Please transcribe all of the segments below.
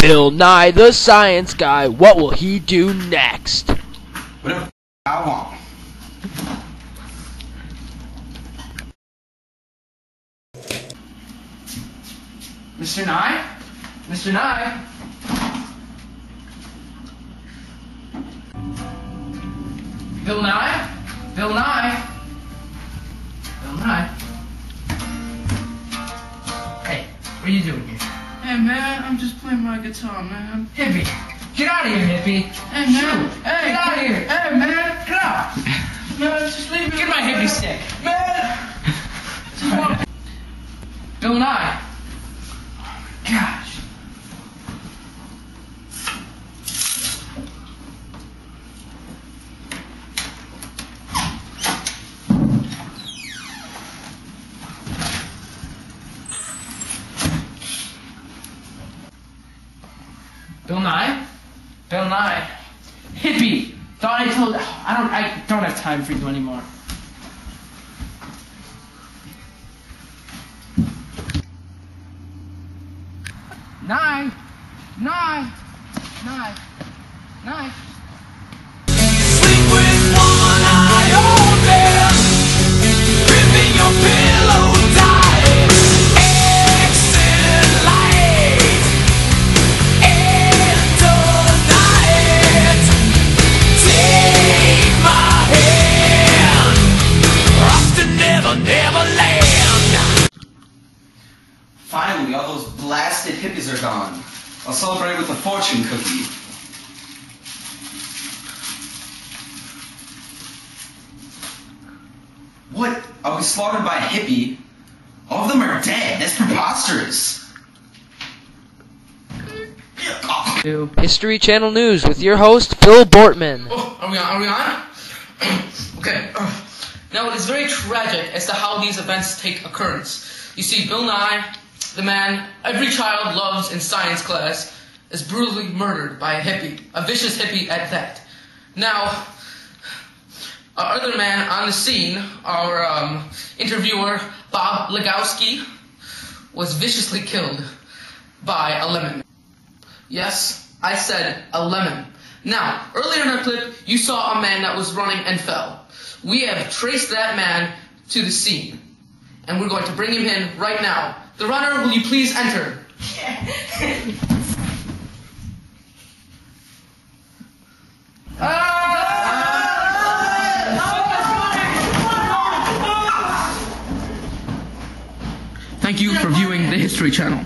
Bill Nye, the science guy. What will he do next? Whatever I want. Mr. Nye? Mr. Nye? Bill Nye? Bill Nye? Bill Nye? Hey, what are you doing here? Hey man, I'm just playing my guitar, man. Hippie! Get out of here, hippie! Hey man, Shoot. hey, Get out of here! Hey man, Get out! man, just leave me. Get my hippie stick! man. Bill Nye! Gosh. Bill Nye? Bill Nye. Hippie! Thought I told I don't I don't have time for you anymore. Nine. Nine. Nine. Nine. Finally, all those blasted hippies are gone. I'll celebrate with a fortune cookie. What? I was slaughtered by a hippie? All of them are dead. That's preposterous. To History Channel News with your host, Phil Bortman. Oh, are we on? Are we on? okay. Now it is very tragic as to how these events take occurrence. You see, Bill Nye, the man every child loves in science class, is brutally murdered by a hippie, a vicious hippie at that. Now, our other man on the scene, our um, interviewer Bob Legowski, was viciously killed by a lemon. Yes, I said a lemon. Now, earlier in our clip, you saw a man that was running and fell. We have traced that man to the scene, and we're going to bring him in right now. The runner, will you please enter? Thank you for viewing the History Channel.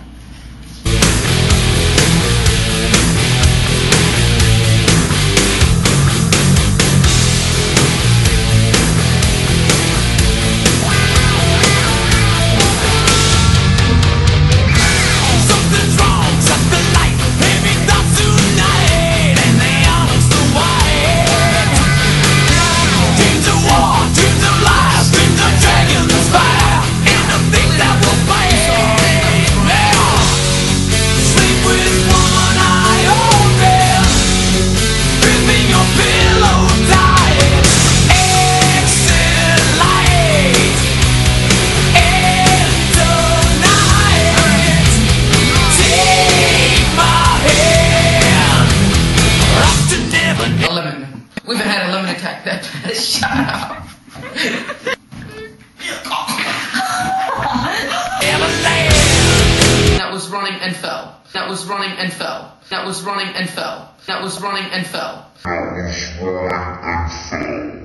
running and fell. That was running and fell. That was running and fell. That was running and fell. That was running and fell.